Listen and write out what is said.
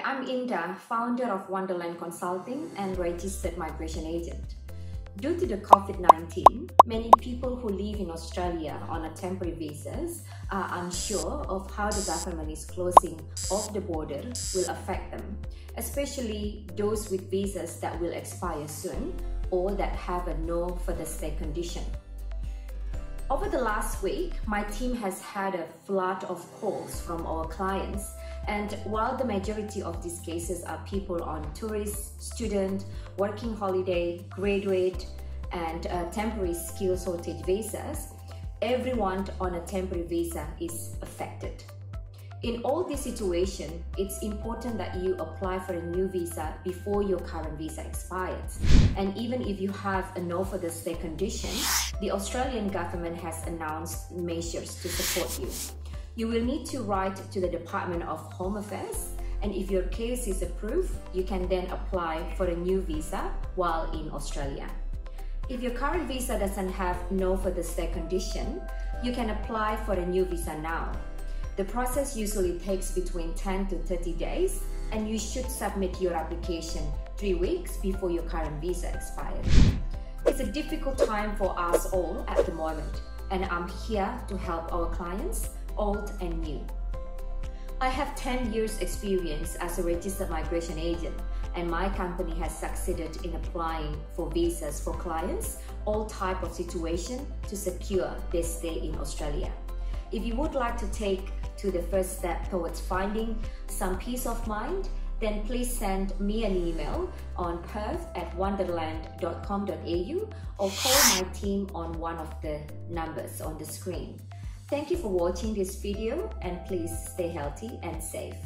I'm Indah, founder of Onederland Consulting and registered migration agent. Due to the COVID-19, many people who live in Australia on a temporary basis are unsure of how the government is closing off the border will affect them, especially those with visas that will expire soon or that have a no further stay condition. Over the last week, my team has had a flood of calls from our clients and while the majority of these cases are people on tourist, student, working holiday, graduate, and uh, temporary skill shortage visas, everyone on a temporary visa is affected. In all these situations, it's important that you apply for a new visa before your current visa expires. And even if you have a no further stay condition, the Australian government has announced measures to support you. You will need to write to the Department of Home Affairs and if your case is approved, you can then apply for a new visa while in Australia. If your current visa doesn't have no further stay condition, you can apply for a new visa now. The process usually takes between 10 to 30 days and you should submit your application three weeks before your current visa expires. It's a difficult time for us all at the moment and I'm here to help our clients old and new. I have 10 years experience as a registered migration agent and my company has succeeded in applying for visas for clients, all type of situation to secure their stay in Australia. If you would like to take to the first step towards finding some peace of mind, then please send me an email on perth at onederland.com.au or call my team on one of the numbers on the screen. Thank you for watching this video and please stay healthy and safe.